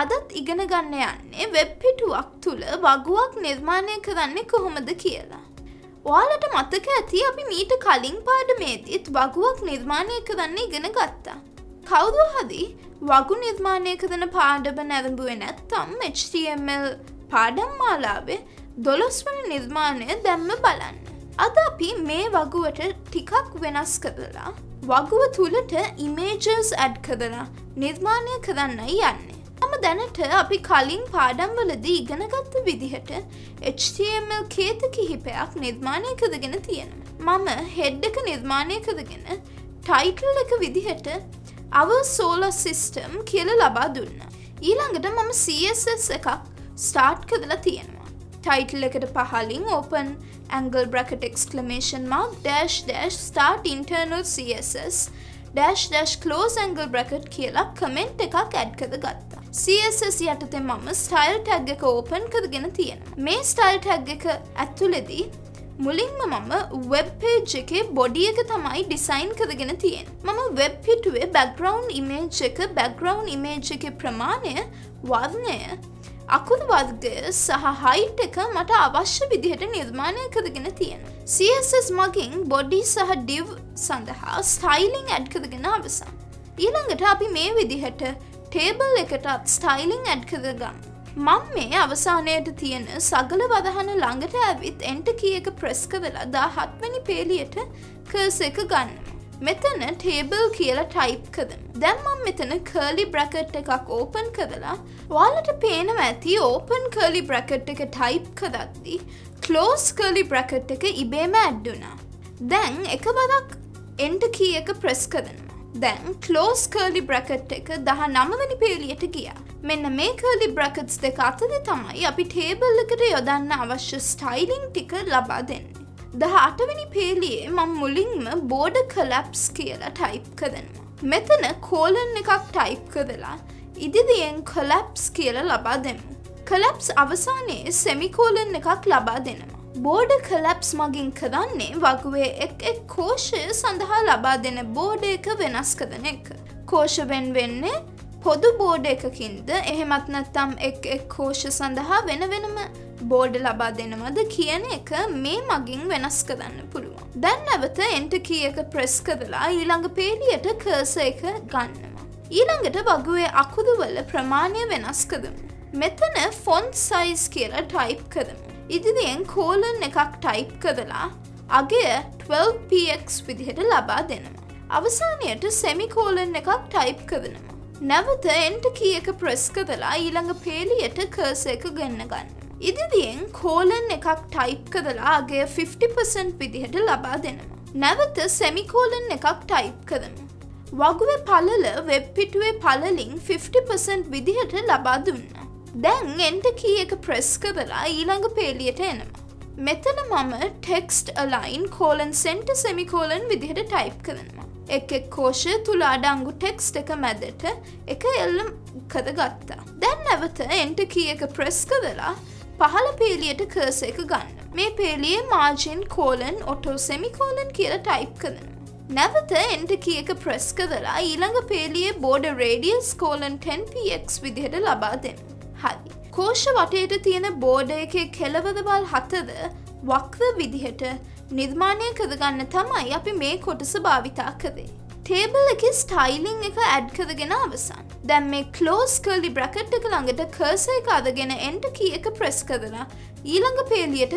අදත් ඉගෙන ගන්න යන්නේ වෙබ් පිටුවක් තුළ වගුවක් නිර්මාණය කරන්නේ කොහොමද කියලා. ඔයාලට මතක ඇති අපි මීට කලින් පාඩමේදීත් වගුවක් නිර්මාණය කරන්න ඉගෙන ගත්තා. කවුද හදි වගු නිර්මාණය කරන පාඩම නැරඹුව නැත්තම් HTML පාඩම් මාලාවේ දොළොස් වන නිර්මාණය දැම්ම බලන්න. අද අපි මේ වගුවට ටිකක් වෙනස් කරලා වගුව තුළට ඉමේජර්ස් ඇඩ් කරලා නිර්මාණය කරන්නයි යන්නේ. තම දැනට අපි කලින් පාඩම්වලදී ඉගෙනගත්ත විදිහට HTML කේත කිහිපයක් නිර්මාණය කරගෙන තියෙන. මම හෙඩ් එක නිර්මාණය කරගෙන ටයිටල් එක විදිහට අව සෝල සිස්ටම් කියල ලබා දුන්න. ඊළඟට මම CSS එකක් ස්ටාර්ට් කදලා තියෙනවා. ටයිටල් එකට පහලින් open angle bracket exclamation mark dash dash start internal CSS dash dash close angle bracket කියලා කමෙන්ට් එකක් ඇඩ් කද ගත්තා. CSS යටතේ මම ස්ටයිල් ටැග් එක ඕපන් කරගෙන තියෙන මේ ස්ටයිල් ටැග් එක ඇත්තුලෙදී මුලින්ම මම වෙබ්පේජ් එකේ බොඩි එක තමයි ඩිසයින් කරගෙන තියෙන් මම වෙබ් පිටුවේ බැග්‍රවන්් ඉමේජ් එක බැග්‍රවන්් ඉමේජ් එක ප්‍රමාණය වර්ණය අකුරු වර්ගය සහ හයිට් එක මට අවශ්‍ය විදිහට නිර්මාණය කරගෙන තියෙන. CSS මගින් බොඩි සහ ඩිව් සඳහා ස්ටයිලිං ඇඩ් කරගෙන අවසන්. ඊළඟට අපි මේ විදිහට ටේබල් එකටත් ස්ටයිලිං ඇඩ් කරගම්. මං මේ අවසානයට තියෙන සගල වදහන ළඟට ඇවිත් එන්ට කිය එක ප්‍රෙස් කරලා දා හත්වැනි පේලියට කර්ස එක ගන්න. මෙතන ටේබල් කියලා ටයිප් කදම. දැම්මම් මෙතන කර්ලි බ්‍රකට් එකක් ඕපන් කරලා වාලට පේනව ඇති ඕපන් කර්ලි බ්‍රකට් එක ටයිප් කදත්දී කලෝස් කර්ලි බ්‍රකට් එක ඉබේම ඇඩ්ඩුනා. දැන් එක වදක් එන්ට කිය එක ප්‍රෙස් කරන. දැන් කලෝස් කර්ලි බ්‍රකට් එක දහ නමවැනි පේලියට ගිය. මෙන්න මේ කර්ලි බ්‍රකට්ස් දෙක අතද තමයි අපි ටේබල් එකට යොදන්න අවශ්‍ය ස්ටයිලිං ටික ලබා දෙන්නේ. දහ අටවැනි පේලියේ මං මුලින්ම බෝඩ කලප්ස් කියලා ටයිප් කරනවා. මෙතන කෝලන් එකක් ටයිප් කරලා ඉදිදියෙන් කොලප්ස් කියල ලබා දෙමු. කලප්ස් අවසානයේ සෙමිකෝලන් එකක් ලබා දෙනවා. බෝඩ කලප්ස් මගින් කරන්නේ වගුවේ එක් එක් කෝෂය සඳහා ලබා දෙන බෝඩ එක වෙනස් කරන එක. කෝෂවෙන් වෙන්නේ පොදු බෝඩ එකකින්ද එහෙමත් නැත්තම් එක් එක් කෝෂ සඳහා වෙන වෙනම බෝඩ ලබා දෙනවද කියන එක මේ මගින් වෙනස් කරන්න පුළුවන්. දැන් නැවත එන්ට කිය එක ප්‍රෙස් කරලා ඊළඟ පේලියට කර්ස එක ගන්නවා. ඊළඟට වගුවේ අකුදුවල ප්‍රමාණය වෙනස් කරමු. මෙතන ෆොන්් සයිස් කියලා ටයිප් කරමු. ඉදිරියෙන් කෝලන් එකක් ටයිප් කදලා අගේ 12px විදිහට ලබා දෙනවා. අවසානයට සෙමිකෝලන් එකක් ටයිප් කරනවා. නැවත එන්ට කිය එක ප්‍රෙස් කදලා ඊළඟ පේලියට කර්ස එක ගන්න ගන්න. ඉදිරියෙන් කෝලන් එකක් ටයිප් කදලා අගේ 50% විදිහට ලබා දෙනවා. නැවත සෙමිකෝලන් එකක් ටයිප් කරමු. වගුව පලල වෙබ් පිටුවේ පලලින් 50% විදිහට ලබා දුන්න. දැන් එන්ට කිය එක ප්‍රෙස් කරලා ඊළඟ පේලියට එනවා. මෙතන මම text align colon center semicolon විදිහට ටයිප් කරනවා. එක් එක් කෝෂය තුළ අඩංගු ටෙක්ස්ට එක මැදට එක එල්ලම් කද ගත්තා. දැන් නැවත එන්ට කිය එක ප්‍රෙස් කරලා පහළ පේලියට කර්ස එක ගන්න. මේ පේලියේ මාජින් කෝලන් ඔටෝ සෙමිකෝලන් කියලා ටයිප් කරනවා. නැවත එන්ට කිය එක ප්‍රෙස් කරලා ඊළඟ පේලියේ බෝඩ රේඩියස් කෝලන් 10px විදිහට ලබා දෙන්න. හරි. කෝෂ වටේට තියෙන බෝඩ එකේ කෙලවදවල් හතද වක්ව විදිහට නිර්මාණය කරගන්න තමයි අපි මේ කොටස භාවිතා කරේ. ටේබල් එක ස්ටයිලිං එක ඇඩ් කරගෙන අවසන්. දැම් මේ කලෝස් කලි බ්‍රකට් එක ළඟට කර්ස එක අදගෙන එන්ට කිය එක ප්‍රෙස් කරලා ඊළඟ පේලියට